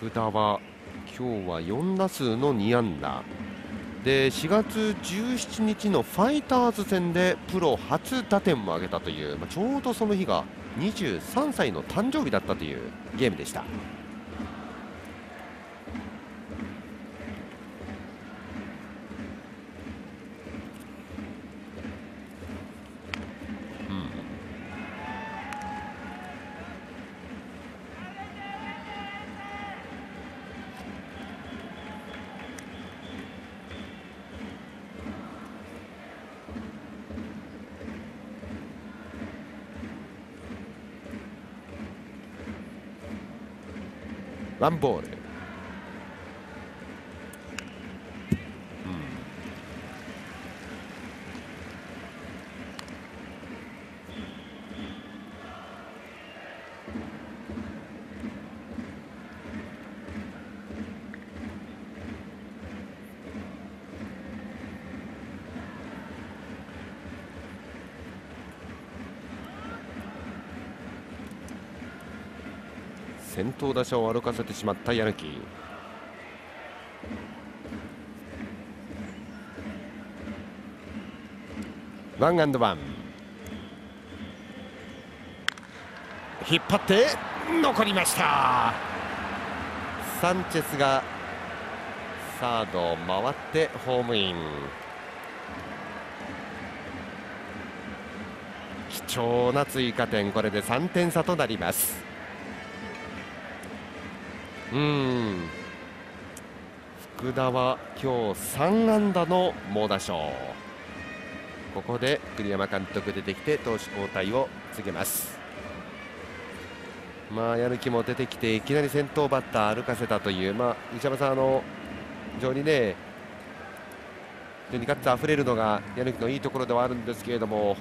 福田は今日は4打数の2安打で4月17日のファイターズ戦でプロ初打点も挙げたという、まあ、ちょうどその日が23歳の誕生日だったというゲームでした。ワ先頭打者を歩かせてしまった柳。ワンアンドワン。引っ張って残りました。サンチェスがサードを回ってホームイン。貴重な追加点これで3点差となります。うん福田は今日3安打の猛打賞。ここで栗山監督出てきて投手交代を告げます。まあやる気も出てきていきなり先頭バッター歩かせたというまあ西山さんあの非常にね非常にガッツあふれるのが柳のいいところではあるんですけれども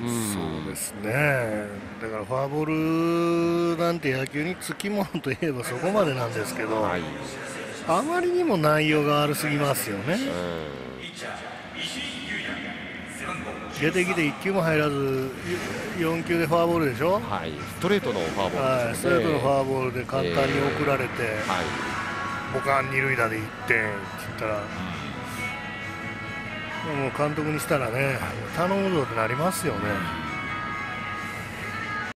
そうですね、だからフォアボールなんて野球につきものといえばそこまでなんですけど、はい、あまりにも内容が悪すぎますよね。出てきて1球も入らず4球でフォアボールでしょ、はい、ストレートのフォアボール、ね、はい、ストレートのフォアボールで簡単に送られて、えーはい、ボカン二塁打で1点って言ったら。もう監督にしたらね、頼むぞってなりますよね。